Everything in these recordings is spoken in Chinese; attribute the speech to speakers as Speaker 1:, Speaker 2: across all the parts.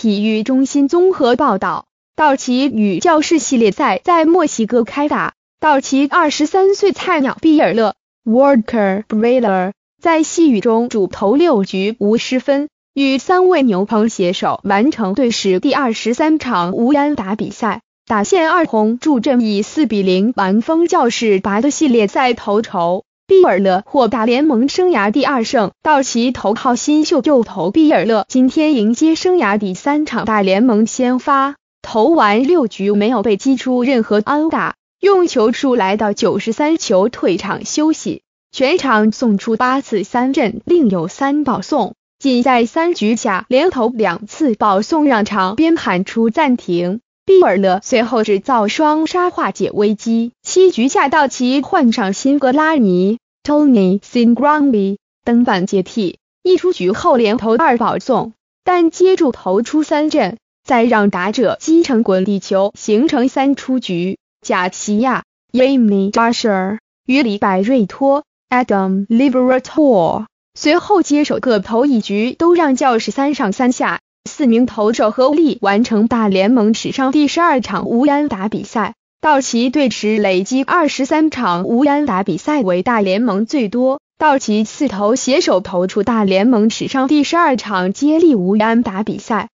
Speaker 1: 体育中心综合报道，道奇与教士系列赛在墨西哥开打。道奇二十三岁菜鸟比尔勒 （Walker Buehler） 在细雨中主投六局无失分，与三位牛棚携手完成队史第二十三场无安打比赛，打线二红助阵，以四比零完封教士拔的系列赛头筹。比尔勒获大联盟生涯第二胜。道奇头号新秀右投比尔勒今天迎接生涯第三场大联盟先发，投完六局没有被击出任何安打。用球数来到九十三球，退场休息。全场送出八次三振，另有三保送，仅在三局下连投两次保送，让场边喊出暂停。比尔勒随后制造双杀化解危机。七局下，道奇换上辛格拉尼。（Tony s i n g r a m y 登板接替，一出局后连投二保送，但接住投出三振，再让打者击成滚地球，形成三出局。贾奇亚、Yami Joshua 与里百瑞托、Adam Liberator 随后接手各投一局，都让教士三上三下，四名投手合力完成大联盟史上第十二场无安打比赛。道奇队史累积二十三场无安打比赛为大联盟最多。道奇四投携手投出大联盟史上第十二场接力无安打比赛。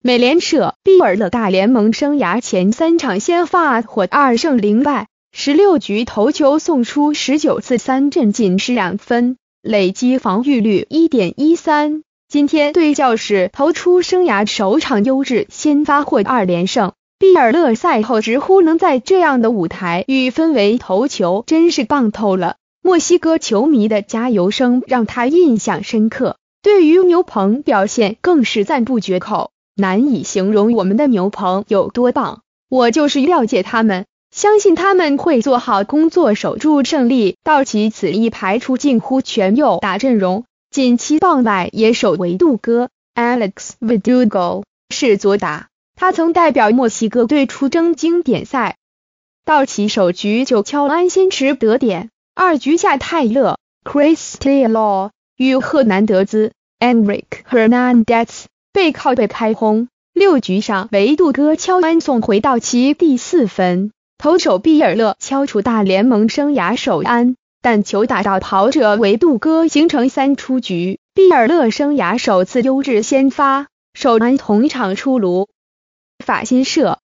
Speaker 1: 美联社，比尔勒大联盟生涯前三场先发或二胜零败，十六局投球送出十九次三振，仅失两分，累积防御率一点一三。今天对教士投出生涯首场优质先发或二连胜。比尔勒赛后直呼能在这样的舞台与氛围投球，真是棒透了。墨西哥球迷的加油声让他印象深刻，对于牛棚表现更是赞不绝口。难以形容我们的牛棚有多棒，我就是了解他们，相信他们会做好工作，守住胜利。道奇此役排出近乎全右打阵容，仅七棒外野手维杜哥 Alex Verdugo 是左打，他曾代表墨西哥队出征经典赛。道奇首局就敲安先驰得点，二局下泰勒。Chris Taylor 与赫南德兹。Enrique Hernandez。背靠背开轰，六局上维杜哥敲安送回道奇第四分，投手比尔勒敲出大联盟生涯首安，但球打到跑者维杜戈形成三出局，毕尔勒生涯首次优质先发首安同场出炉。法新社